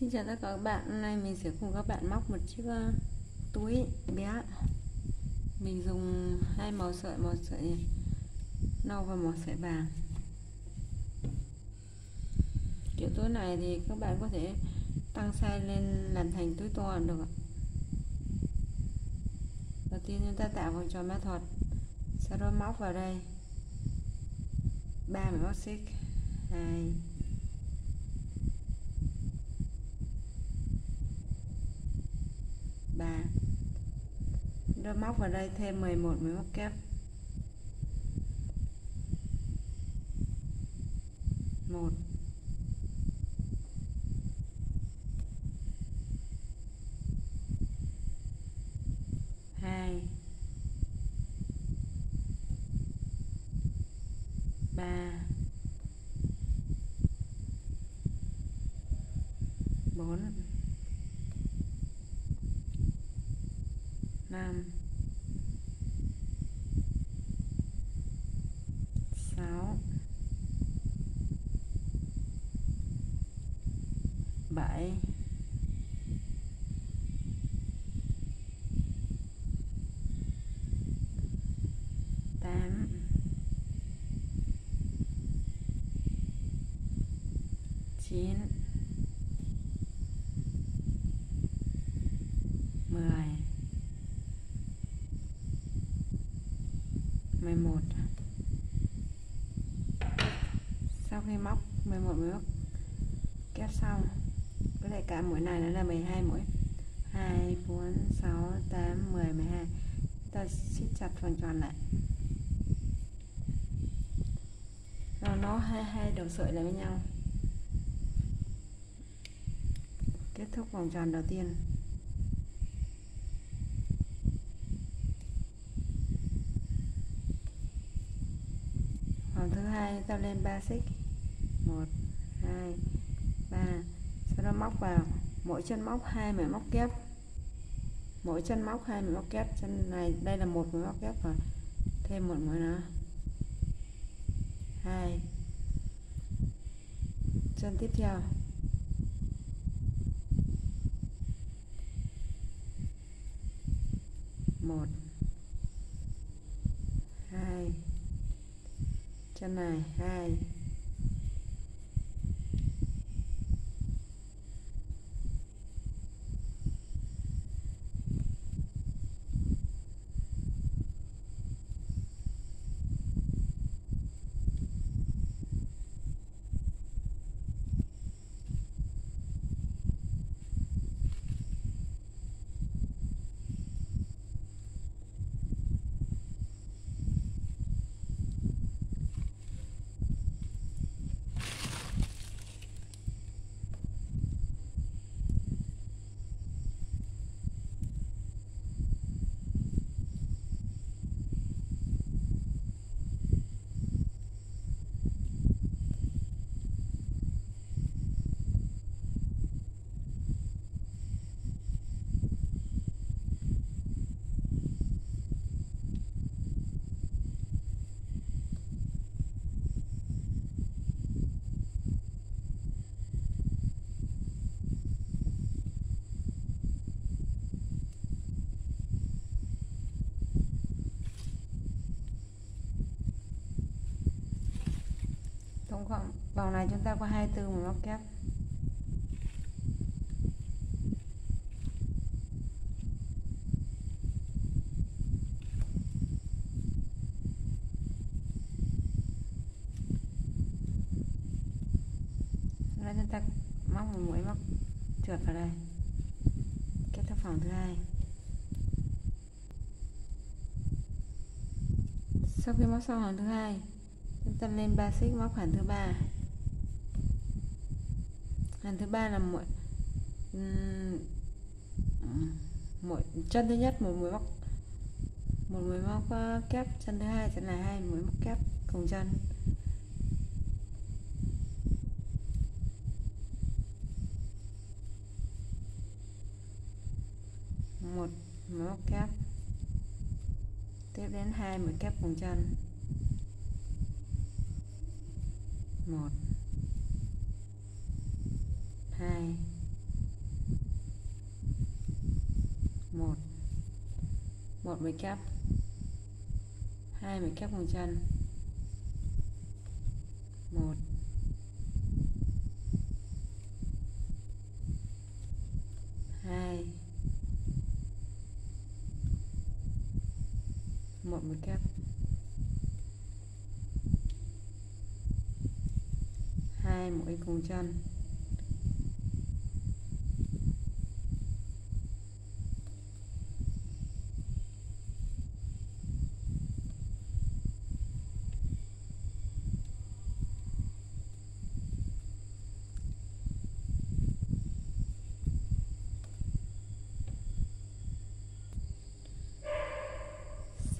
Xin chào tất cả các bạn, hôm nay mình sẽ cùng các bạn móc một chiếc ờ, túi bé Mình dùng hai màu sợi, màu sợi nâu và màu sợi vàng. Kiểu túi này thì các bạn có thể tăng size lên làm thành túi to được ạ. Đầu tiên chúng ta tạo vòng tròn mã thuật Sau đó móc vào đây. 3 móc xích 2 là đôi móc vào đây thêm 11 mới móc kép. Một. Hai. Ba. Bốn. 5 6 7 8 9 11 sau khi móc 11 mũi móc kép xong. Với lại cả mũi này nó là 12 mũi. 2 4 6 8 10 12 ta siết chặt vòng tròn lại. Rồi nó hai hai đầu sợi lại với nhau. Kết thúc vòng tròn đầu tiên vòng thứ lên 3 xích. 1 2 3 sau đó móc vào. Mỗi chân móc hai mũi móc kép. Mỗi chân móc hai mũi móc kép. Chân này, đây là một mũi móc kép và thêm một mũi nữa. Hai. Chân tiếp theo. Một. Chân này hai tổng cộng vòng này chúng ta có 24 mà móc kép. Rồi chúng ta móc một mũi, móc trượt vào đây kết thúc vòng thứ hai. Sau khi móc xong phòng thứ hai ta lên 3 xích, móc hàng thứ ba. Hàng thứ ba là mỗi mỗi, chân thứ nhất một mũi móc, một mũi móc kép, chân thứ hai sẽ là hai mũi móc kép cùng chân. Một mũi móc kép, tiếp đến hai mũi kép cùng chân. một. Hai. Một. Một mũi kép hai mũi kép cùng chân. Một. Hai. Một mũi kép hai mũi cùng chân.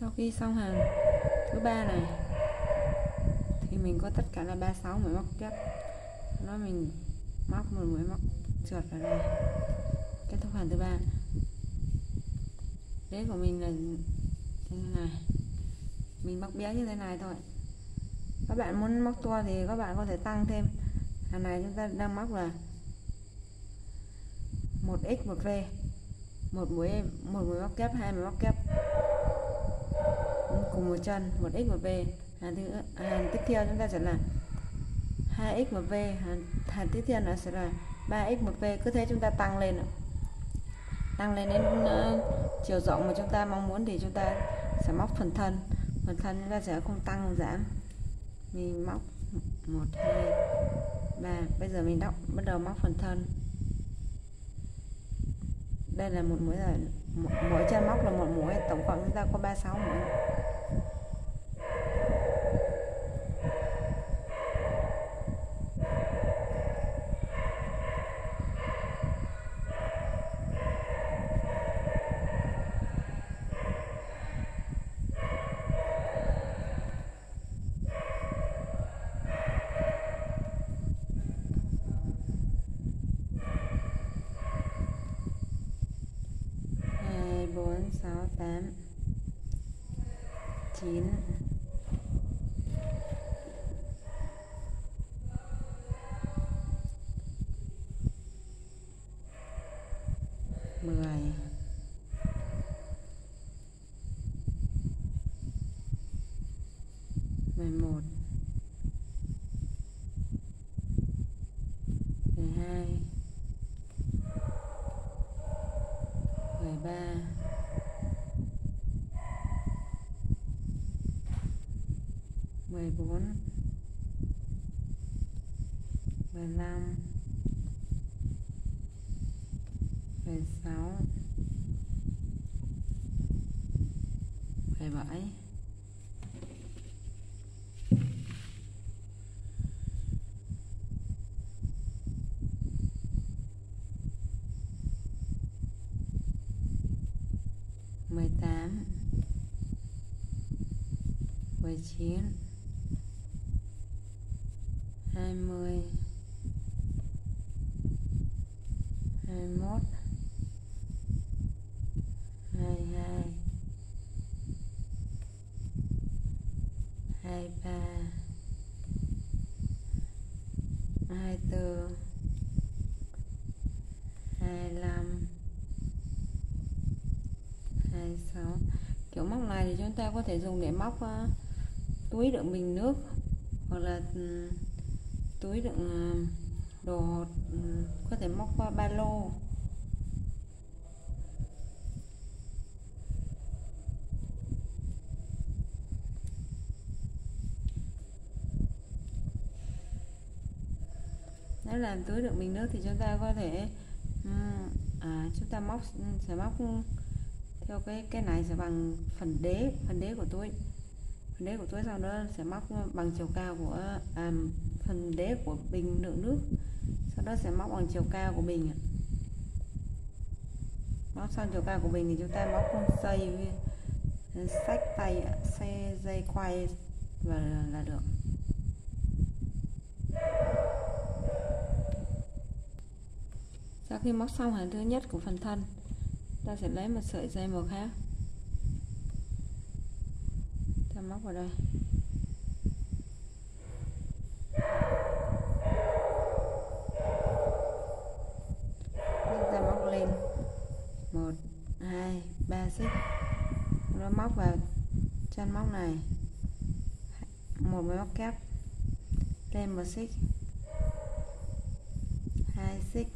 Sau khi xong hàng thứ ba này, thì mình có tất cả là 36 mũi móc kép nó mình móc một mũi móc trượt vào đây. Kết thúc hàng thứ ba. Đế của mình là như thế này. Mình móc bé như thế này thôi. Các bạn muốn móc to thì các bạn có thể tăng thêm. Hàng này chúng ta đang móc là một x một v. Một mũi một mũi móc kép, hai mũi móc kép. Cùng một chân, một x một v. Hàng thứ, hàng tiếp theo chúng ta sẽ là 2x một v. Hàng, hàng tiếp theo nó sẽ là 3x một v. Cứ thế chúng ta tăng lên tăng lên đến uh, chiều rộng mà chúng ta mong muốn thì chúng ta sẽ móc phần thân. Phần thân chúng ta sẽ không tăng không giảm. Mình móc một hai ba. Bây giờ mình đọc bắt đầu móc phần thân. Đây là một mũi rồi mỗi chân móc là một mũi tổng cộng chúng ta có 36 mũi. 8 9 10 11 14 15 16 17 18 19 24 25 26 kiểu móc này thì chúng ta có thể dùng để móc uh, túi đựng bình nước hoặc là um, túi đựng uh, đồ ừ, có thể móc qua ba lô. Nếu làm túi đựng bình nước thì chúng ta có thể um, à, chúng ta móc sẽ móc theo cái cái này sẽ bằng phần đế phần đế của túi. Phần đế của túi sau đó sẽ móc bằng chiều cao của à, phần đế của bình đựng nước. Sau đó sẽ móc bằng chiều cao của bình móc xong chiều cao của bình thì chúng ta móc dây à, sách tay xe dây quay và là được. Sau khi móc xong hàng thứ nhất của phần thân, ta sẽ lấy một sợi dây màu khác. Ta móc vào đây. Ta móc lên. Một, hai, ba xích. Móc vào chân móc này. Một mũi móc kép. Lên một xích hai xích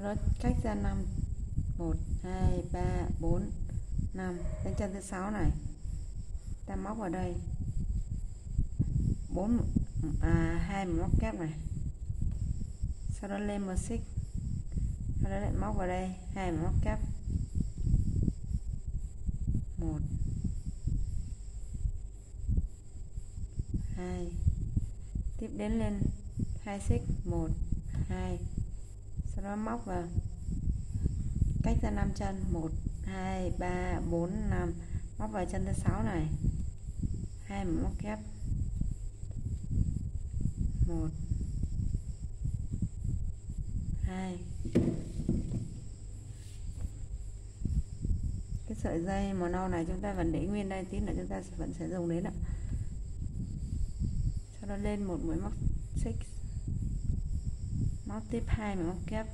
sau đó cách ra 5 1 2 3 4 5 đến chân thứ sáu này. Ta móc vào đây. 4 à hai móc kép này. Sau đó lên một xích. Sau đó lại móc vào đây. Hai móc kép. Một, hai. Tiếp đến lên hai xích. Một, hai sau đó móc vào. Cách ra 5 chân. 1 2 3 4 5 móc vào chân thứ sáu này. Hai móc kép. 1 2 cái sợi dây màu nâu này chúng ta vẫn để nguyên đây, tí nữa chúng ta vẫn sẽ dùng đến ạ. Sau đó lên một mũi móc móc tiếp hai mình móc kép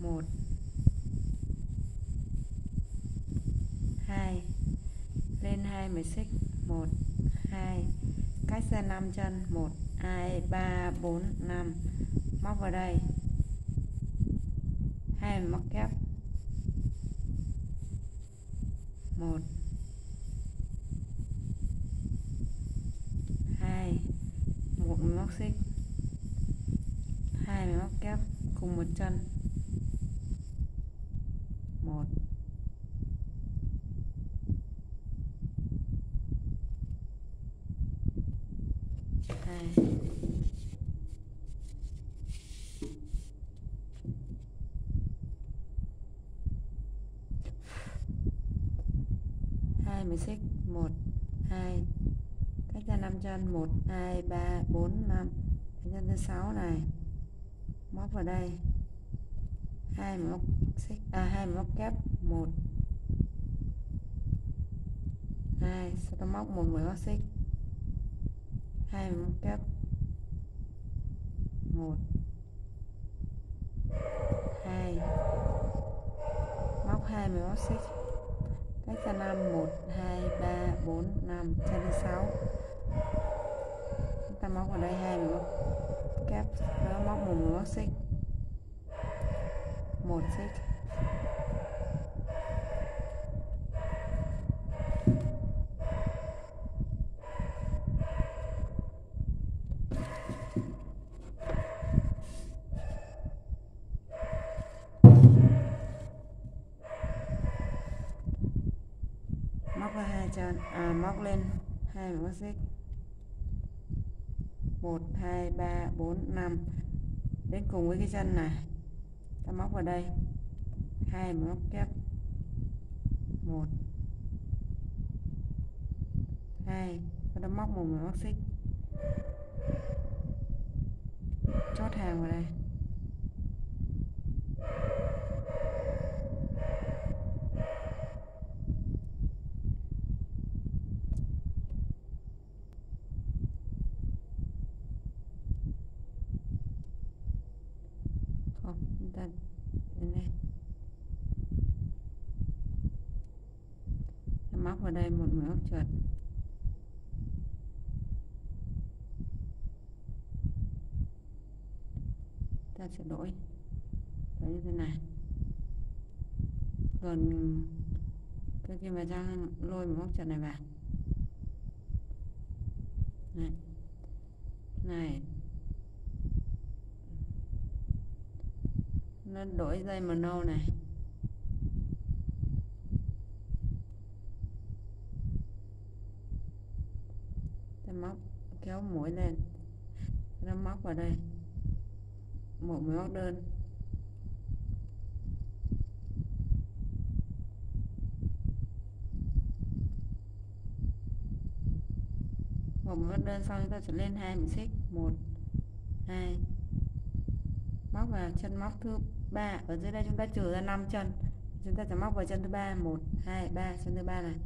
một. Hai. Lên hai mình xích một. Hai. Cách ra năm chân một. Hai, ba, bốn, năm. Móc vào đây. Hai mình móc kép. Một. Hai. Một móc xích kép cùng một chân. Một. Hai. Hai mươi xích. Một, hai. Cách ra năm chân. Một, hai, ba, bốn, năm. Chân thứ sáu này móc vào đây. Hai móc xích à hai móc kép, một. Hai, sau đó móc một mũi móc xích. Hai móc kép, một. Hai. Móc hai mũi móc xích. Cách ra năm, một, hai, ba, bốn, năm cho đến sáu. Chúng ta móc vào đây hai mũi móc kép đó, móc một móc xích. Một xích. Móc ra hai chân à móc lên hai móc xích một, hai, ba, bốn, năm. Đến cùng với cái chân này. Ta móc vào đây. Hai, móc kép một. Hai. Ta móc một móc xích. Chốt hàng vào đây không chúng ta đến đây Ta móc vào đây ta sẽ đổi. Đó như thế này. Còn cái kia mà ra lôi một móc trượt này vào. Này. Này. Nó đổi dây màu nâu này ta móc kéo mũi lên nó móc vào đây. Một mũi móc đơn. Một mũi móc đơn xong chúng ta sẽ lên hai mũi xích. Một, hai. Móc vào chân móc thứ ba. Ở dưới đây chúng ta trừ ra 5 chân. Chúng ta sẽ móc vào chân thứ ba. Một, hai, ba. Chân thứ ba này.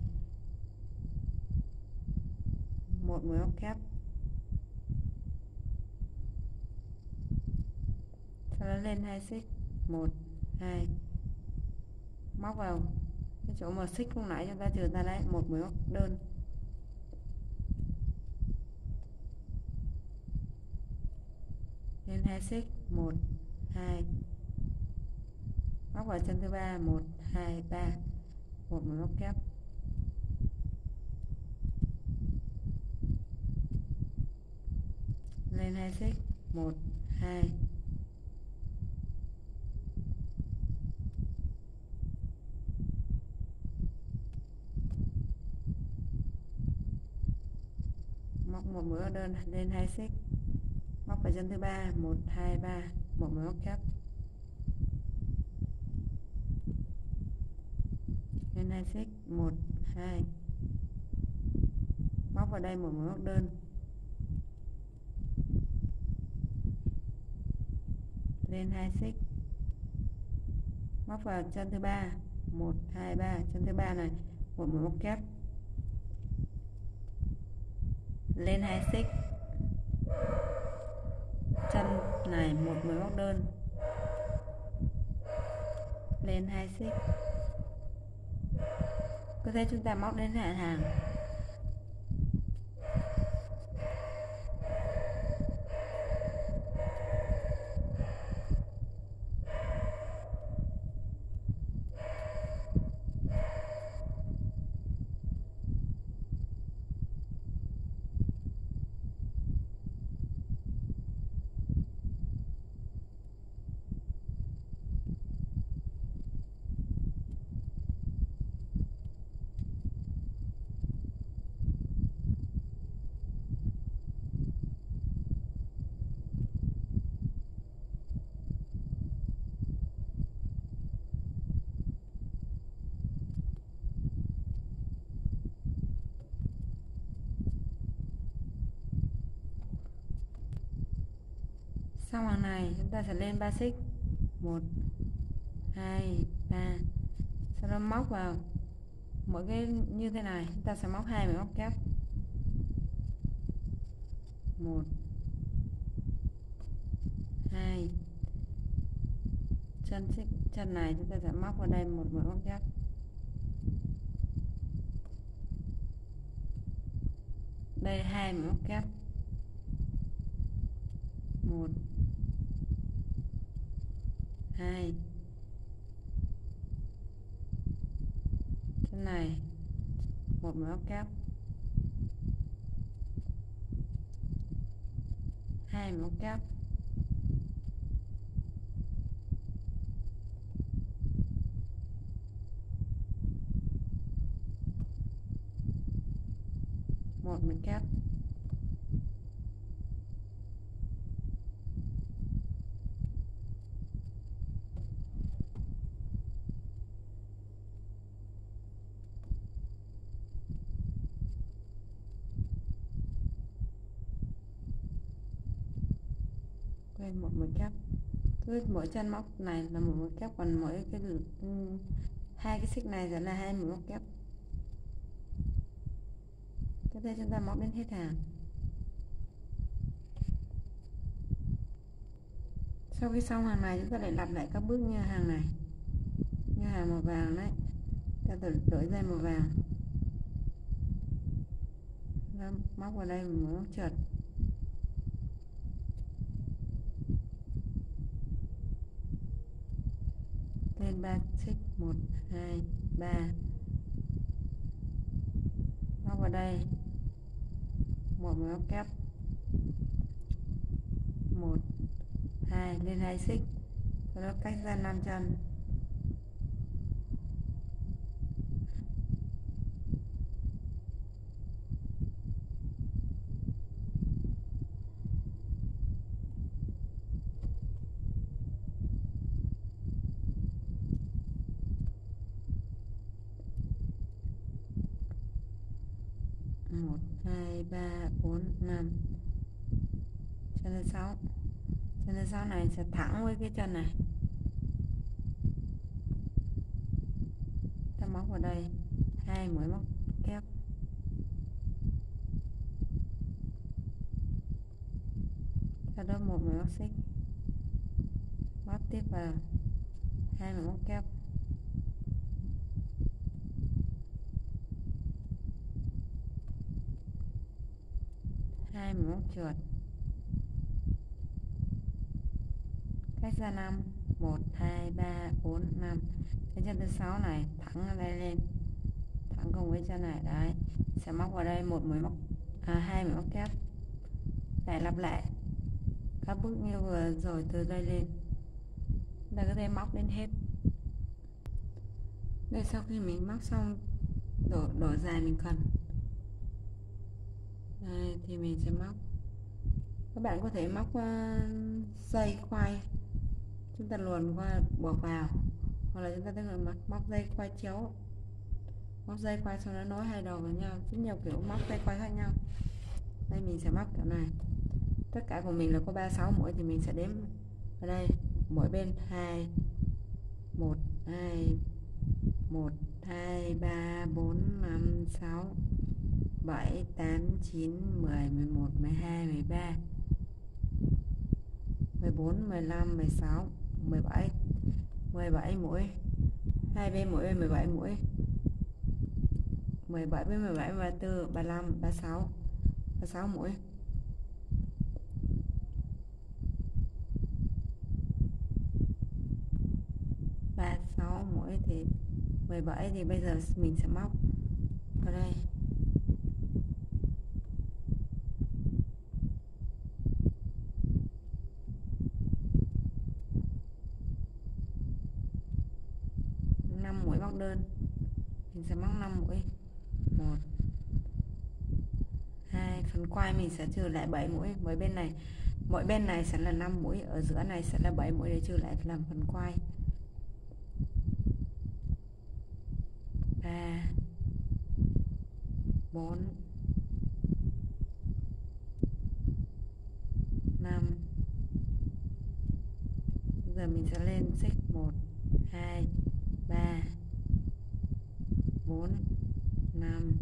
Một mũi móc kép. Sau đó lên hai xích. Một, hai. Móc vào cái chỗ mà xích lúc nãy chúng ta trừ ra đấy. Một mũi móc đơn. Lên hai xích. Một, hai. Móc vào chân thứ ba. Một, hai, ba. Một mũi móc kép. Lên hai xích. Một, hai móc một mũi đơn lên hai xích móc vào chân thứ ba, một, hai, ba, một mũi móc kép lên hai xích một, hai. Móc vào đây một mũi móc đơn. Lên hai xích móc vào chân thứ ba, một, hai, ba. Chân thứ ba này, một mũi móc kép lên hai xích. Chân này một mũi móc đơn. Lên hai xích. Cứ thế chúng ta móc đến hạ hàng. Xong hàng này, chúng ta sẽ lên ba xích một, hai, ba. Sau đó móc vào mỗi cái như thế này. Chúng ta sẽ móc hai mũi móc kép. Một, hai. Chân xích, chân này chúng ta sẽ móc vào đây một mũi móc kép. Đây hai mũi móc kép một hai chân này. Một mũi móc kép. Hai mũi móc kép. Một mũi kép quên một mũi kép cứ mỗi chân móc này là một mũi kép, còn mỗi cái ừ, hai cái xích này sẽ là hai mũi móc kép. Tiếp theo chúng ta móc đến hết hàng. Sau khi xong hàng này, chúng ta lại lặp lại các bước như hàng này. Như hàng màu vàng đấy. Ta tự đổi dây màu vàng. Móc vào đây một mũi móc trượt ba, xích một, hai, ba. Móc vào đây. Một móc kép. Một, hai, lên hai xích. Sau đó cách ra năm chân. Một, hai, ba, bốn, năm. Chân thứ sáu. Chân thứ sáu này sẽ thẳng với cái chân này. Ta móc vào đây. Hai mũi móc kép. Sau đó một mũi móc xích. Móc tiếp vào. Hai mũi móc kép hai mình móc trượt. Cách ra 5 1 2 3 4 5 cái chân thứ sáu này thẳng ở đây lên. Thẳng cùng với chân này đấy. Sẽ móc vào đây một mũi móc à, hai mũi móc kép lại lặp lại. Các bước như vừa rồi từ đây lên. Ta có thể móc đến hết. Đây sau khi mình móc xong đổ đổ dài mình cần. Đây thì mình sẽ móc các bạn có thể móc ờ, dây khoai chúng ta luồn qua bỏ vào. Hoặc là chúng ta tức là móc, dây khoai chéo. Móc dây khoai xong nó nối hai đầu với nhau. Rất nhiều kiểu móc dây khoai khác nhau. Đây mình sẽ móc kiểu này. Tất cả của mình là có 36 mũi thì mình sẽ đếm ở đây. Mỗi bên 2 1 2 1 2 3 4 5 6 7 8 9 10 11 12 13 14 15 16 17 17 mũi, hai bên mỗi 17 mũi 17 với 17 34 35 36 36 mũi. ba sáu mũi thì 17 thì bây giờ mình sẽ móc. Vào đây năm mũi móc đơn mình sẽ móc 5 mũi 1 2 mình sẽ trừ lại 7 mũi mỗi bên này. Mỗi bên này sẽ là 5 mũi, ở giữa này sẽ là 7 mũi để trừ lại làm phần quai 3 4 5 giờ mình sẽ lên xích 1 2 3 4 5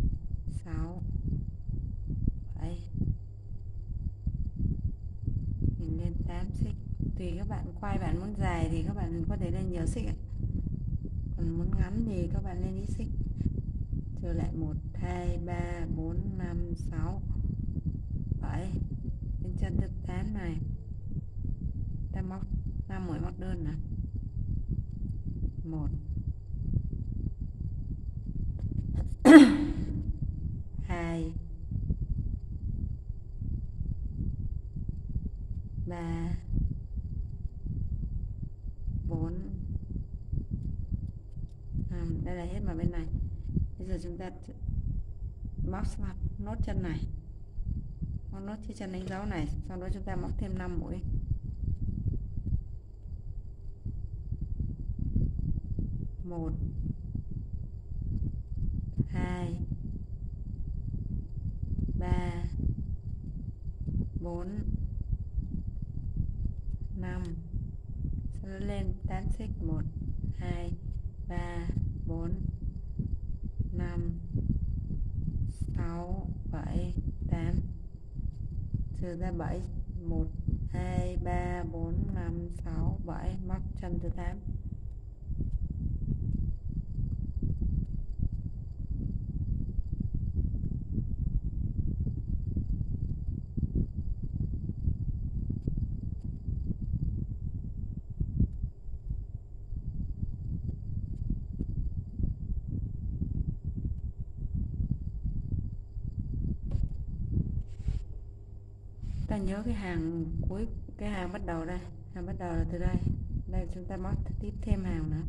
6 7 mình lên 8 xích tùy các bạn quay bạn muốn dài thì các bạn có thể lên nhiều xích ạ. Còn muốn ngắn thì các bạn lên ít xích. Trở lại 1 2 3 4 5 6 7 lên chân thứ 8 này. Ta móc 5 mũi móc đơn nè. 1 2 3 đặt móc slap, nốt chân này. Móc nốt trên chân đánh dấu này, sau đó chúng ta móc thêm 5 mũi. Một, hai, ba, bốn, năm. Lên 8 xích. 1 2 3 trừ ra bảy một hai ba bốn năm sáu bảy móc chân thứ tám. Ta nhớ cái hàng cuối, cái hàng bắt đầu đây. Hàng bắt đầu là từ đây. Đây, chúng ta móc tiếp thêm hàng nữa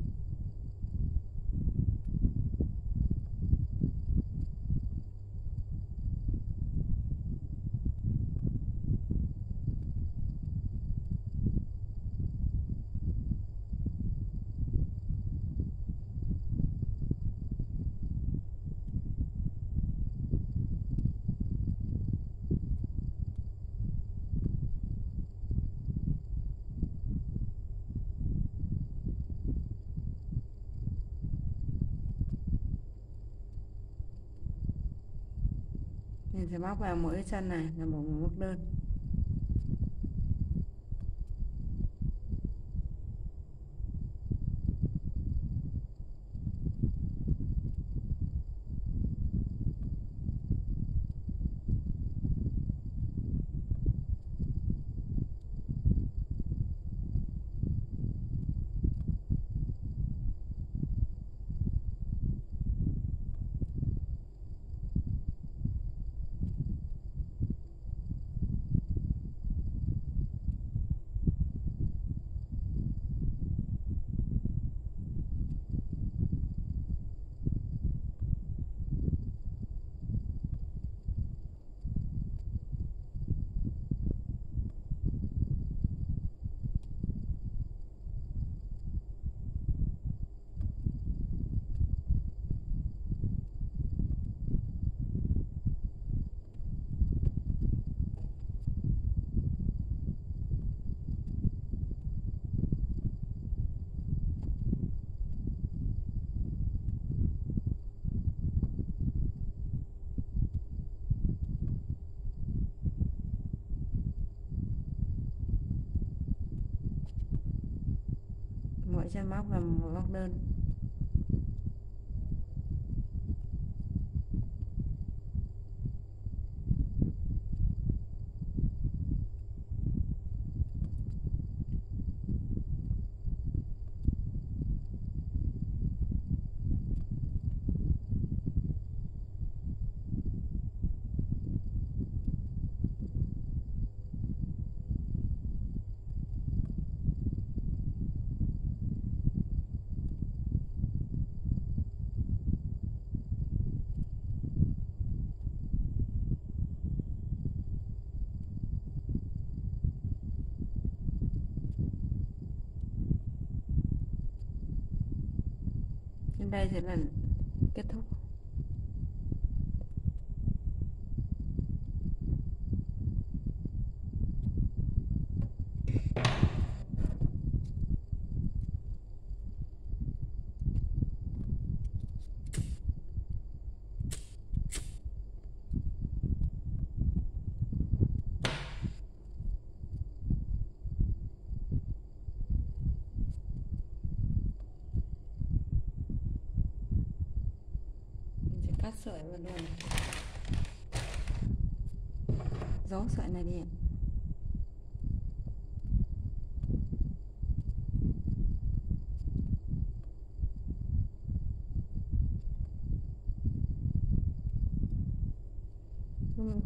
mình sẽ móc vào mỗi chân này là một mũi móc đơn chân móc và một móc đơn. Đây sẽ là kết thúc cắt sợi vào luôn gió sợi này đi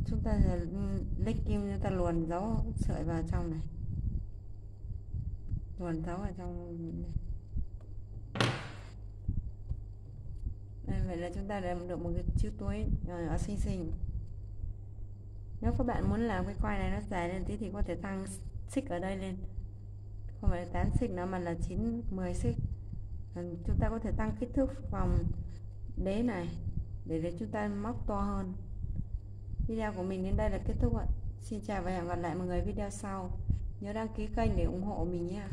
chúng ta sẽ kim chúng ta luồn gió sợi vào trong này. Luồn gió vào trong này. Vậy là chúng ta đã được một cái chiếc túi ở xinh xinh nếu các bạn muốn làm cái quai này nó dài lên tí thì có thể tăng xích ở đây lên. Không phải 8 xích nữa, mà là 9 10 xích. Chúng ta có thể tăng kích thước vòng đế này để để chúng ta móc to hơn. Video của mình đến đây là kết thúc ạ. Xin chào và hẹn gặp lại mọi người video sau. Nhớ đăng ký kênh để ủng hộ mình nha.